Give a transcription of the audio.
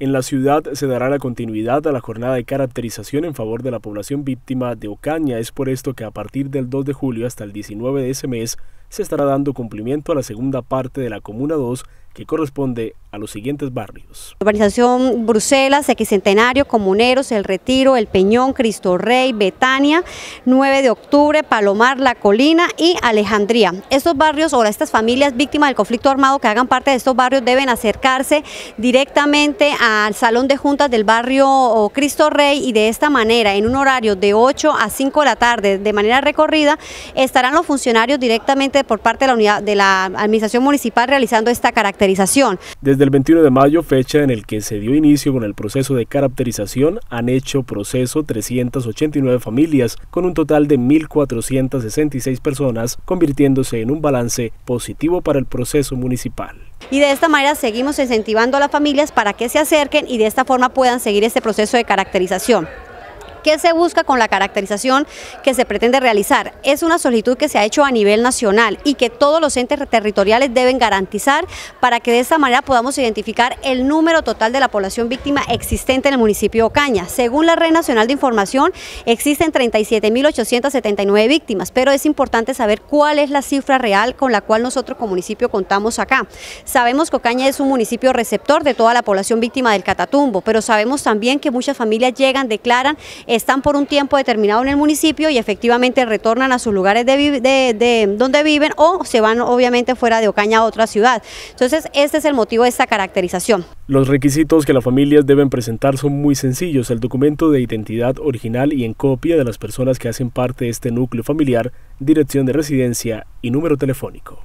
En la ciudad se dará la continuidad a la jornada de caracterización en favor de la población víctima de Ocaña. Es por esto que a partir del 2 de julio hasta el 19 de ese mes se estará dando cumplimiento a la segunda parte de la Comuna 2 que corresponde a los siguientes barrios. Urbanización Bruselas, Equicentenario, Comuneros, El Retiro, El Peñón, Cristo Rey, Betania, 9 de octubre, Palomar, La Colina y Alejandría. Estos barrios o estas familias víctimas del conflicto armado que hagan parte de estos barrios deben acercarse directamente al salón de juntas del barrio Cristo Rey y de esta manera, en un horario de 8 a 5 de la tarde, de manera recorrida, estarán los funcionarios directamente por parte de la unidad de la administración municipal realizando esta característica desde el 21 de mayo, fecha en el que se dio inicio con el proceso de caracterización, han hecho proceso 389 familias, con un total de 1.466 personas, convirtiéndose en un balance positivo para el proceso municipal. Y de esta manera seguimos incentivando a las familias para que se acerquen y de esta forma puedan seguir este proceso de caracterización. ¿Qué se busca con la caracterización que se pretende realizar? Es una solicitud que se ha hecho a nivel nacional y que todos los entes territoriales deben garantizar para que de esta manera podamos identificar el número total de la población víctima existente en el municipio de Ocaña. Según la Red Nacional de Información, existen 37.879 víctimas, pero es importante saber cuál es la cifra real con la cual nosotros como municipio contamos acá. Sabemos que Ocaña es un municipio receptor de toda la población víctima del Catatumbo, pero sabemos también que muchas familias llegan, declaran, están por un tiempo determinado en el municipio y efectivamente retornan a sus lugares de, donde viven o se van obviamente fuera de Ocaña a otra ciudad. Entonces, este es el motivo de esta caracterización. Los requisitos que las familias deben presentar son muy sencillos, el documento de identidad original y en copia de las personas que hacen parte de este núcleo familiar, dirección de residencia y número telefónico.